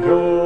your